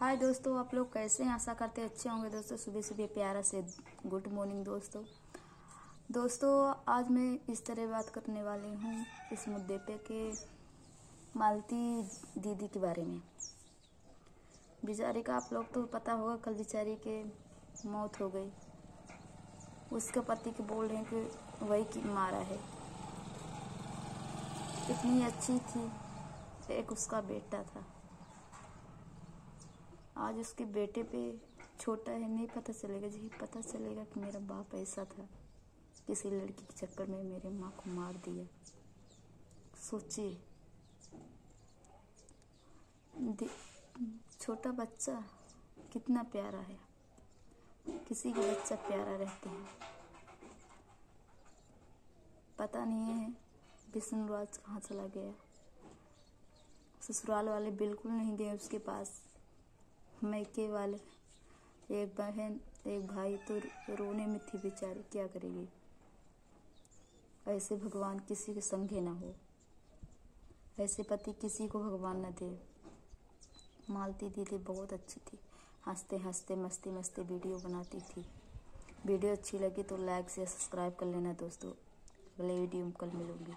हाय दोस्तों, आप लोग कैसे हैं? आशा करते अच्छे होंगे दोस्तों। सुबह सुबह प्यारा से गुड मॉर्निंग दोस्तों। दोस्तों, आज मैं इस तरह बात करने वाली हूँ इस मुद्दे पे कि मालती दीदी के बारे में। बेचारी का आप लोग तो पता होगा, कल बेचारी के मौत हो गई। उसके पति के बोल रहे हैं कि वही की मारा है। इतनी अच्छी थी, एक उसका बेटा था। आज उसके बेटे पे छोटा है, नहीं पता चलेगा, जी पता चलेगा कि मेरा बाप ऐसा था। किसी लड़की के चक्कर में मेरे माँ को मार दिया। सोचिए। छोटा बच्चा कितना प्यारा है। किसी के बच्चा प्यारा रहते हैं। पता नहीं है विष्णुराज कहाँ चला गया। ससुराल वाले बिल्कुल नहीं गए उसके पास। मैके वाले एक बहन, एक भाई तो रोने में थी बेचारी, क्या करेगी? ऐसे भगवान किसी के संगे ना हो। ऐसे पति किसी को भगवान न दे। मालती दीदी बहुत अच्छी थी। हँसते हँसते, मस्ती मस्ती वीडियो बनाती थी। वीडियो अच्छी लगी तो लाइक से सब्सक्राइब कर लेना दोस्तों। अगले वीडियो में कल मिलूँगी।